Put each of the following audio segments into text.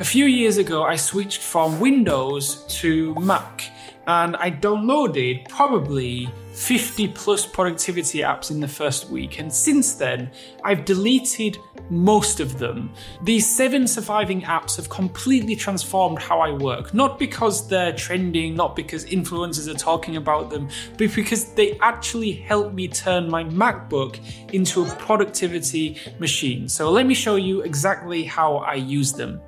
A few years ago, I switched from Windows to Mac and I downloaded probably 50 plus productivity apps in the first week, and since then, I've deleted most of them. These seven surviving apps have completely transformed how I work, not because they're trending, not because influencers are talking about them, but because they actually help me turn my MacBook into a productivity machine. So let me show you exactly how I use them.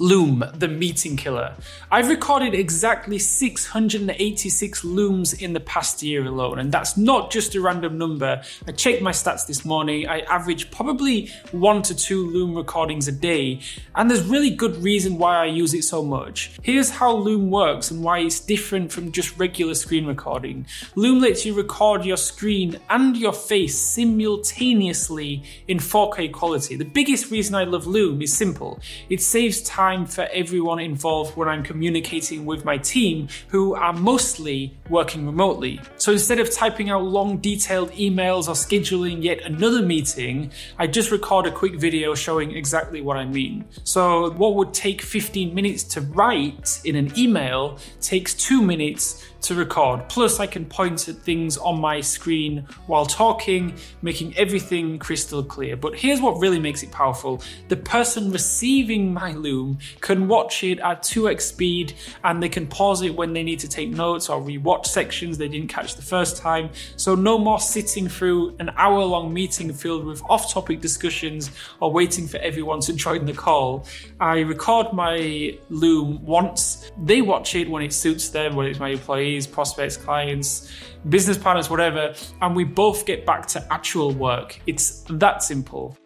Loom, the meeting killer. I've recorded exactly 686 looms in the past year alone, and that's not just a random number. I checked my stats this morning. I average probably one to two loom recordings a day, and there's really good reason why I use it so much. Here's how Loom works and why it's different from just regular screen recording. Loom lets you record your screen and your face simultaneously in 4K quality. The biggest reason I love Loom is simple. It saves time time for everyone involved when I'm communicating with my team who are mostly working remotely. So instead of typing out long detailed emails or scheduling yet another meeting, I just record a quick video showing exactly what I mean. So what would take 15 minutes to write in an email takes two minutes to record. Plus, I can point at things on my screen while talking, making everything crystal clear. But here's what really makes it powerful the person receiving my Loom can watch it at 2x speed and they can pause it when they need to take notes or rewatch sections they didn't catch the first time. So, no more sitting through an hour long meeting filled with off topic discussions or waiting for everyone to join the call. I record my Loom once, they watch it when it suits them, when it's my employees employees, prospects, clients, business partners, whatever, and we both get back to actual work. It's that simple.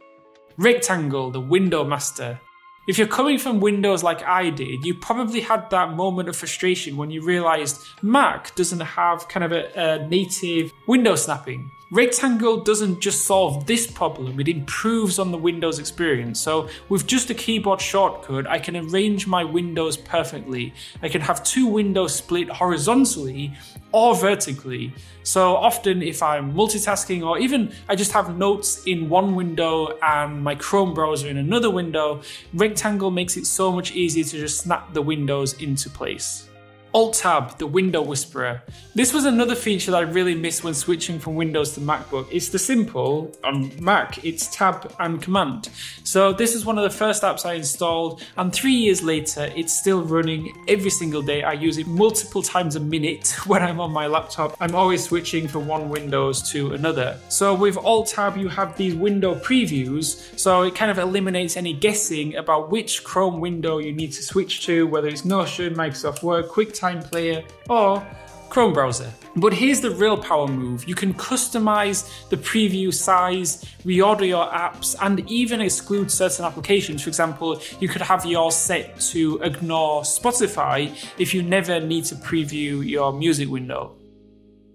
Rectangle, the window master. If you're coming from Windows like I did, you probably had that moment of frustration when you realized Mac doesn't have kind of a, a native window snapping. Rectangle doesn't just solve this problem, it improves on the Windows experience. So, with just a keyboard shortcut, I can arrange my windows perfectly. I can have two windows split horizontally or vertically. So, often if I'm multitasking or even I just have notes in one window and my Chrome browser in another window, Rectangle makes it so much easier to just snap the windows into place. Alt Tab, the window whisperer. This was another feature that I really missed when switching from Windows to MacBook. It's the simple, on Mac, it's Tab and Command. So this is one of the first apps I installed, and three years later, it's still running every single day. I use it multiple times a minute when I'm on my laptop. I'm always switching from one Windows to another. So with Alt Tab, you have these window previews, so it kind of eliminates any guessing about which Chrome window you need to switch to, whether it's Notion, Microsoft Word, QuickTime, QuickTime Player, or oh, Chrome browser. But here's the real power move. You can customize the preview size, reorder your apps, and even exclude certain applications. For example, you could have yours set to ignore Spotify if you never need to preview your music window.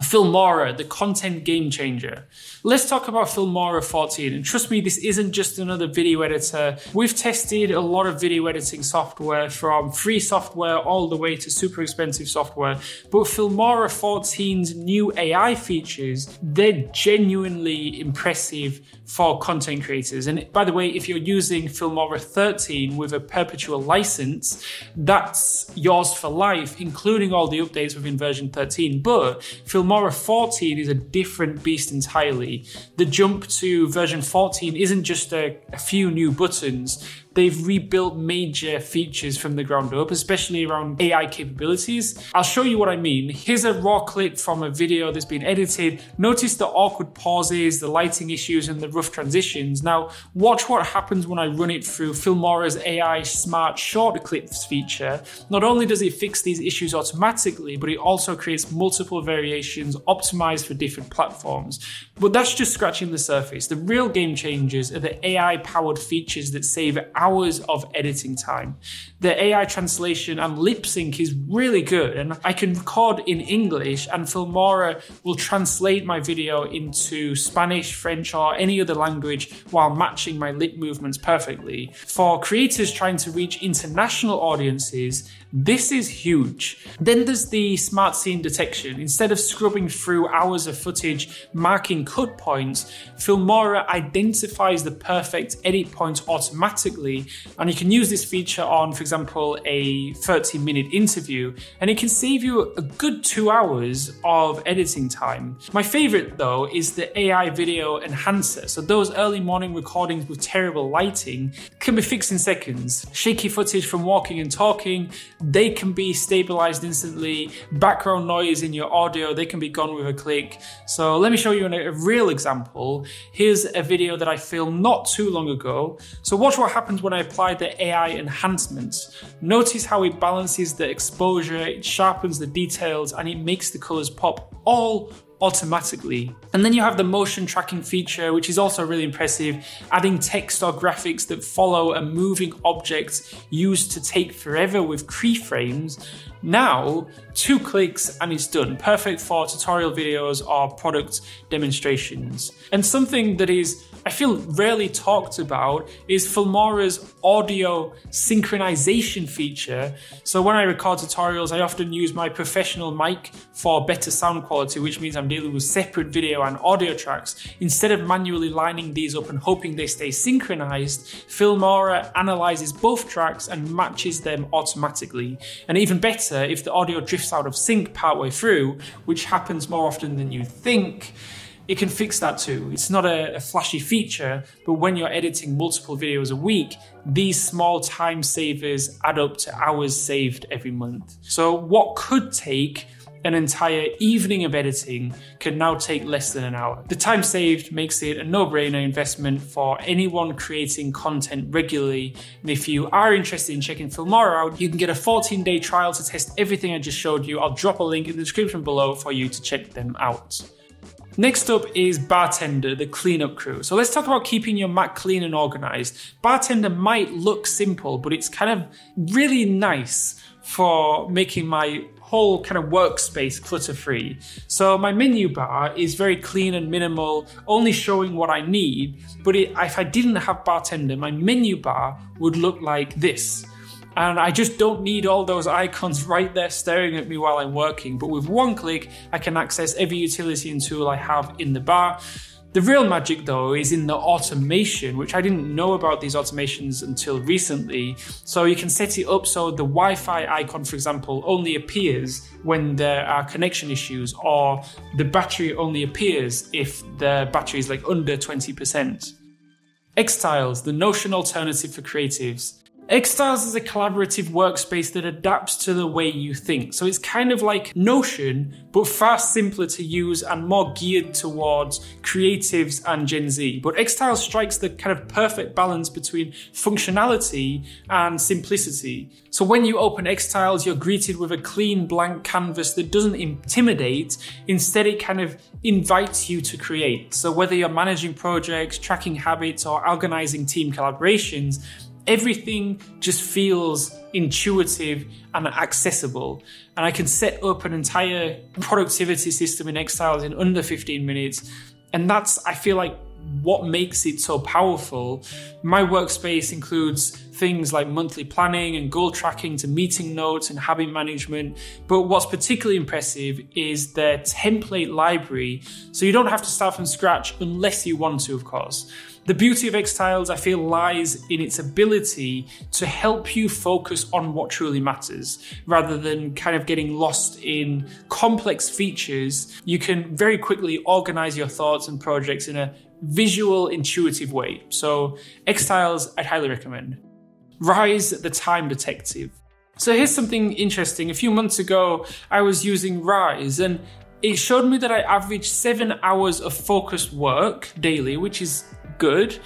Filmora, the content game changer. Let's talk about Filmora 14. And trust me, this isn't just another video editor. We've tested a lot of video editing software from free software all the way to super expensive software. But Filmora 14's new AI features, they're genuinely impressive for content creators. And by the way, if you're using Filmora 13 with a perpetual license, that's yours for life, including all the updates within version 13. But Filmora Filmora 14 is a different beast entirely. The jump to version 14 isn't just a, a few new buttons, they've rebuilt major features from the ground up, especially around AI capabilities. I'll show you what I mean. Here's a raw clip from a video that's been edited. Notice the awkward pauses, the lighting issues, and the rough transitions. Now, watch what happens when I run it through Filmora's AI Smart Short Clips feature. Not only does it fix these issues automatically, but it also creates multiple variations optimized for different platforms. But that's just scratching the surface. The real game changers are the AI powered features that save hours of editing time. The AI translation and lip sync is really good, and I can record in English, and Filmora will translate my video into Spanish, French, or any other language while matching my lip movements perfectly. For creators trying to reach international audiences, this is huge. Then there's the smart scene detection. Instead of scrubbing through hours of footage, marking cut points, Filmora identifies the perfect edit point automatically. And you can use this feature on, for example, a 30 minute interview, and it can save you a good two hours of editing time. My favorite though is the AI video enhancer. So those early morning recordings with terrible lighting can be fixed in seconds. Shaky footage from walking and talking, they can be stabilized instantly. Background noise in your audio, they can be gone with a click. So let me show you a real example. Here's a video that I filmed not too long ago. So watch what happens when I apply the AI enhancements. Notice how it balances the exposure, it sharpens the details, and it makes the colors pop all automatically. And then you have the motion tracking feature, which is also really impressive, adding text or graphics that follow a moving object used to take forever with keyframes. Now, two clicks and it's done. Perfect for tutorial videos or product demonstrations. And something that is I feel rarely talked about is Filmora's audio synchronization feature. So when I record tutorials, I often use my professional mic for better sound quality, which means I'm dealing with separate video and audio tracks. Instead of manually lining these up and hoping they stay synchronized, Filmora analyzes both tracks and matches them automatically. And even better, if the audio drifts out of sync partway through, which happens more often than you think, it can fix that too. It's not a, a, flashy feature, but when you're editing multiple videos a week, these small time savers add up to hours saved every month. So, what could take an entire evening of editing can now take less than an hour. The time saved makes it a no brainer investment for anyone creating content regularly. And if you are interested in checking Filmora out, you can get a 14 day trial to test everything I just showed you. I'll drop a link in the description below for you to check them out. Next up is Bartender, the cleanup crew. So let's talk about keeping your Mac clean and organized. Bartender might look simple, but it's kind of really nice for making my whole kind of workspace clutter free. So my menu bar is very clean and minimal, only showing what I need. But it, if I didn't have Bartender, my menu bar would look like this. And I just don't need all those icons right there staring at me while I'm working. But with one click, I can access every utility and tool I have in the bar. The real magic though is in the automation, which I didn't know about these automations until recently. So you can set it up so the Wi Fi icon, for example, only appears when there are connection issues, or the battery only appears if the battery is like under 20%. Xtiles, the Notion alternative for creatives. Xtiles is a collaborative workspace that adapts to the way you think. So it's kind of like Notion, but far simpler to use and more geared towards creatives and Gen Z. But Xtiles strikes the kind of perfect balance between functionality and simplicity. So when you open Xtiles, you're greeted with a clean blank canvas that doesn't intimidate. Instead, it kind of invites you to create. So whether you're managing projects, tracking habits, or organizing team collaborations, everything just feels intuitive and accessible. And I can set up an entire productivity system in Xtiles in under 15 minutes. And that's, I feel like, what makes it so powerful. My workspace includes things like monthly planning and goal tracking to meeting notes and habit management. But what's particularly impressive is their template library. So you don't have to start from scratch unless you want to, of course. The beauty of Xtiles, I feel, lies in its ability to help you focus on what truly matters rather than kind of getting lost in complex features. You can very quickly organize your thoughts and projects in a visual, intuitive way. So, Xtiles, I'd highly recommend. Rize the Time Detective. So, here's something interesting. A few months ago, I was using Rize and it showed me that I averaged seven hours of focused work daily, which is good.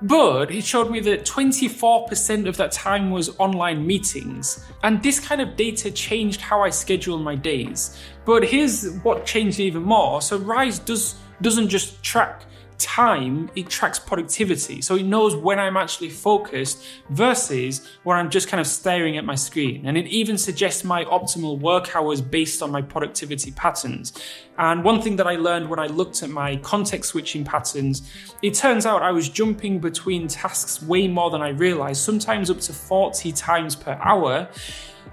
But it showed me that 24% of that time was online meetings. And this kind of data changed how I schedule my days. But here's what changed even more. So Rize does doesn't just track time, it tracks productivity. So it knows when I'm actually focused versus when I'm just kind of staring at my screen. And it even suggests my optimal work hours based on my productivity patterns. And one thing that I learned when I looked at my context switching patterns, it turns out I was jumping between tasks way more than I realized, sometimes up to 40 times per hour.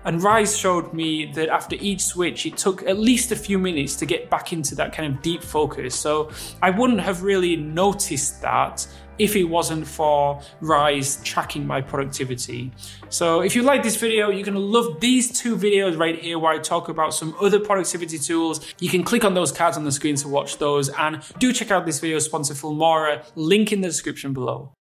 And Rize showed me that after each switch, it took at least a few minutes to get back into that kind of deep focus. So I wouldn't have really noticed that if it wasn't for Rize tracking my productivity. So if you like this video, you're gonna love these two videos right here where I talk about some other productivity tools. You can click on those cards on the screen to watch those and do check out this video sponsor Filmora, link in the description below.